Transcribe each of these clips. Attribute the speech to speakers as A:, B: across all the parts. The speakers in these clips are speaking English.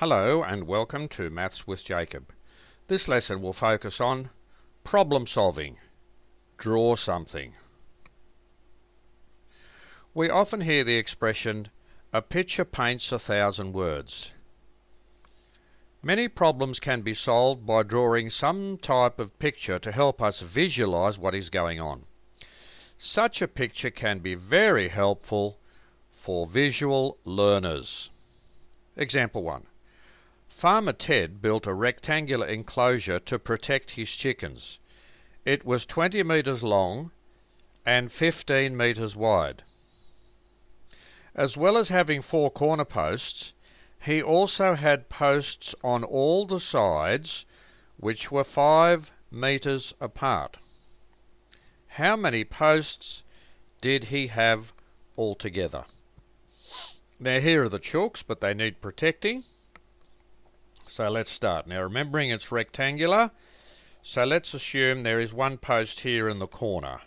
A: Hello and welcome to Maths with Jacob. This lesson will focus on problem solving. Draw something. We often hear the expression, a picture paints a thousand words. Many problems can be solved by drawing some type of picture to help us visualize what is going on. Such a picture can be very helpful for visual learners. Example 1. Farmer Ted built a rectangular enclosure to protect his chickens. It was 20 metres long and 15 metres wide. As well as having four corner posts, he also had posts on all the sides which were 5 metres apart. How many posts did he have altogether? Now here are the chalks, but they need protecting. So let's start. Now remembering it's rectangular, so let's assume there is one post here in the corner.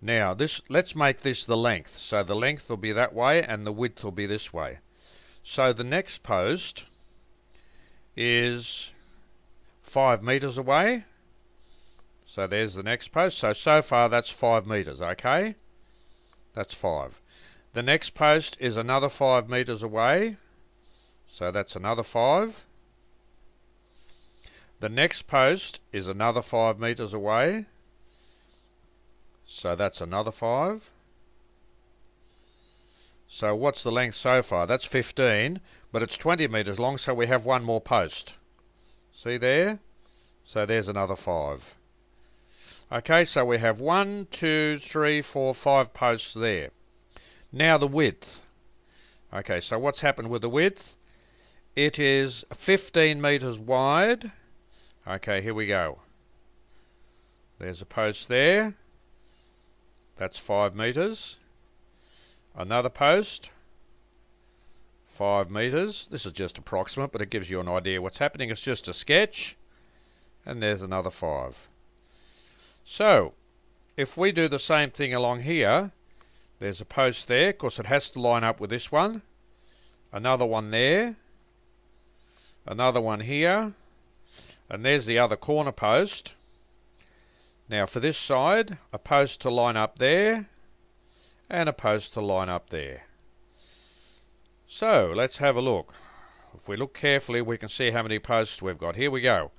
A: Now this let's make this the length. So the length will be that way and the width will be this way. So the next post is 5 metres away. So there's the next post. So, so far that's 5 metres, okay? That's 5. The next post is another 5 metres away. So that's another 5. The next post is another 5 metres away. So that's another 5. So what's the length so far? That's 15, but it's 20 metres long, so we have one more post. See there? So there's another 5. Okay, so we have one, two, three, four, five posts there. Now the width. Okay, so what's happened with the width? It is 15 metres wide. Okay, here we go. There's a post there. That's 5 metres. Another post. 5 metres. This is just approximate, but it gives you an idea what's happening. It's just a sketch. And there's another 5. So, if we do the same thing along here, there's a post there. Of course, it has to line up with this one. Another one there another one here, and there's the other corner post. Now for this side, a post to line up there, and a post to line up there. So, let's have a look. If we look carefully, we can see how many posts we've got. Here we go.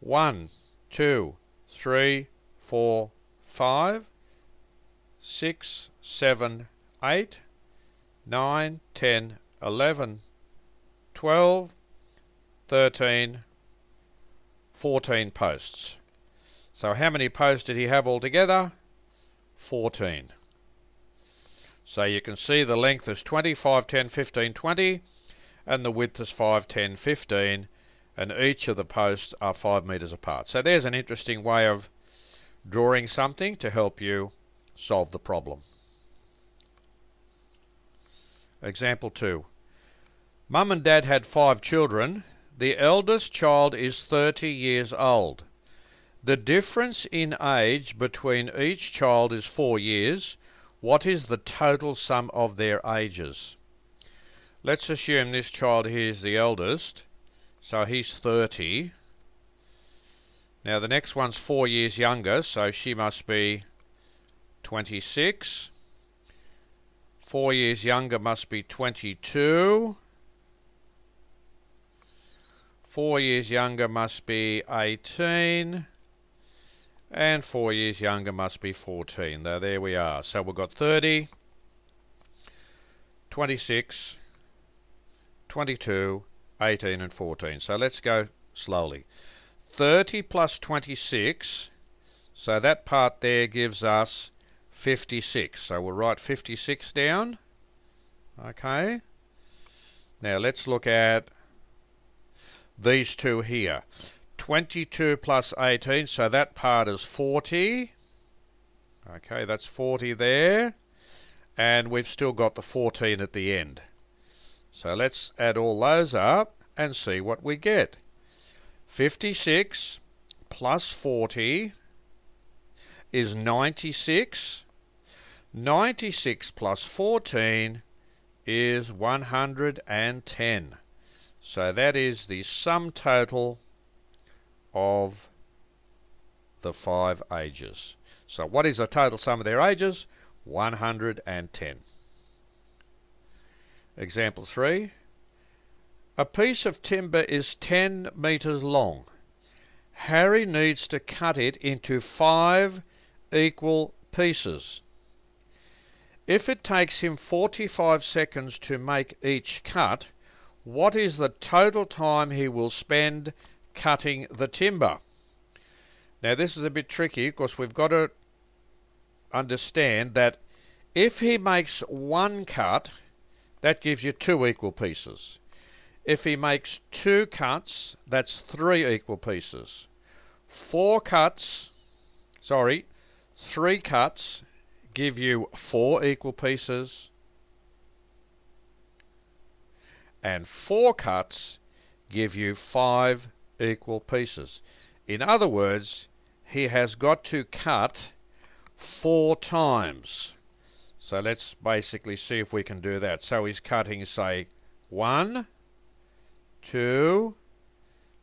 A: One, two, three, four, five, six, seven, eight, nine, ten, eleven, twelve, 13, 14 posts. So how many posts did he have altogether? 14. So you can see the length is 20, 5, 10, 15, 20, and the width is 5, 10, 15, and each of the posts are 5 metres apart. So there's an interesting way of drawing something to help you solve the problem. Example 2. Mum and Dad had five children the eldest child is 30 years old. The difference in age between each child is 4 years. What is the total sum of their ages? Let's assume this child here is the eldest. So he's 30. Now the next one's 4 years younger, so she must be 26. 4 years younger must be 22. Four years younger must be 18. And four years younger must be 14. Now, there we are. So we've got 30, 26, 22, 18 and 14. So let's go slowly. 30 plus 26, so that part there gives us 56. So we'll write 56 down. Okay. Now let's look at these two here. 22 plus 18, so that part is 40. Okay, that's 40 there. And we've still got the 14 at the end. So let's add all those up and see what we get. 56 plus 40 is 96. 96 plus 14 is 110. So that is the sum total of the five ages. So what is the total sum of their ages? 110. Example 3. A piece of timber is 10 metres long. Harry needs to cut it into five equal pieces. If it takes him 45 seconds to make each cut, what is the total time he will spend cutting the timber? Now this is a bit tricky because we've got to understand that if he makes one cut, that gives you two equal pieces. If he makes two cuts, that's three equal pieces. Four cuts, sorry, three cuts give you four equal pieces. And four cuts give you five equal pieces. In other words, he has got to cut four times. So let's basically see if we can do that. So he's cutting, say, one, two,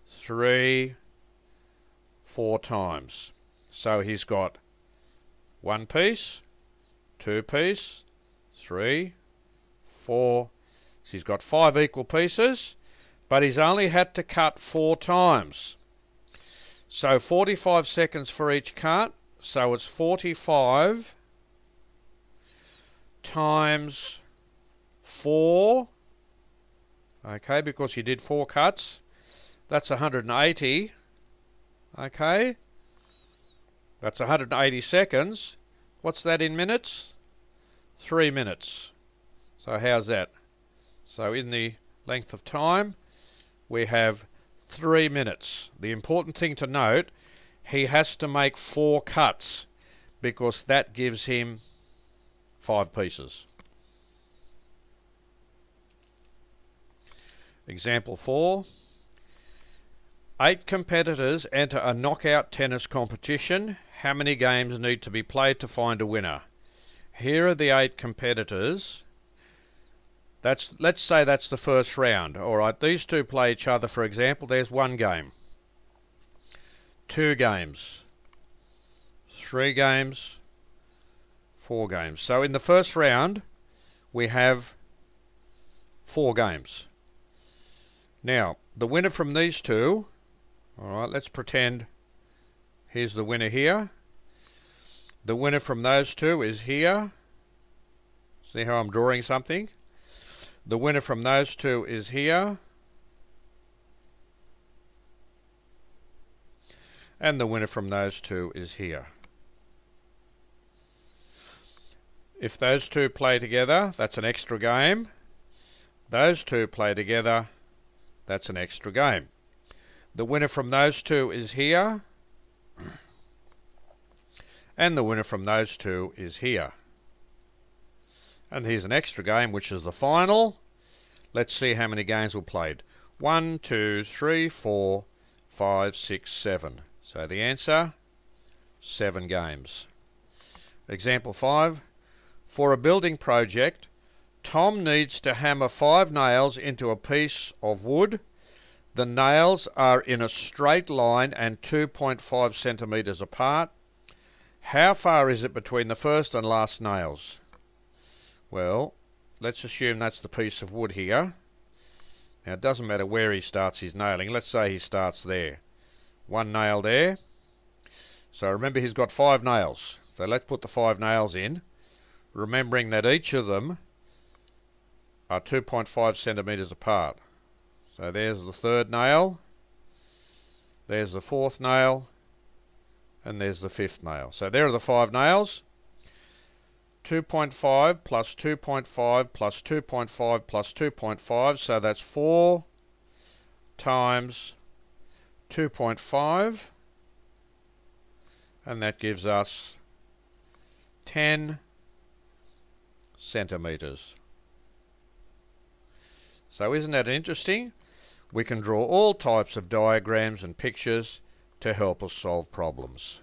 A: three, four times. So he's got one piece, two piece, three, four. So he's got five equal pieces, but he's only had to cut four times. So 45 seconds for each cut, so it's 45 times 4, okay, because you did 4 cuts, that's 180, okay, that's 180 seconds. What's that in minutes? 3 minutes. So how's that? So in the length of time, we have three minutes. The important thing to note, he has to make four cuts because that gives him five pieces. Example 4. Eight competitors enter a knockout tennis competition. How many games need to be played to find a winner? Here are the eight competitors that's let's say that's the first round. All right, these two play each other. For example, there's one game, two games, three games, four games. So in the first round, we have four games. Now, the winner from these two, all right, let's pretend here's the winner here. The winner from those two is here. See how I'm drawing something? The winner from those two is here. And the winner from those two is here. If those two play together, that's an extra game. Those two play together, that's an extra game. The winner from those two is here. And the winner from those two is here. And here's an extra game, which is the final. Let's see how many games were played. One, two, three, four, five, six, seven. So the answer, seven games. Example 5. For a building project, Tom needs to hammer five nails into a piece of wood. The nails are in a straight line and 2.5 centimetres apart. How far is it between the first and last nails? Well, let's assume that's the piece of wood here. Now it doesn't matter where he starts his nailing. Let's say he starts there. One nail there. So remember he's got five nails. So let's put the five nails in. Remembering that each of them are 2.5 centimetres apart. So there's the third nail. There's the fourth nail. And there's the fifth nail. So there are the five nails. 2.5 plus 2.5 plus 2.5 plus 2.5, so that's 4 times 2.5, and that gives us 10 centimetres. So isn't that interesting? We can draw all types of diagrams and pictures to help us solve problems.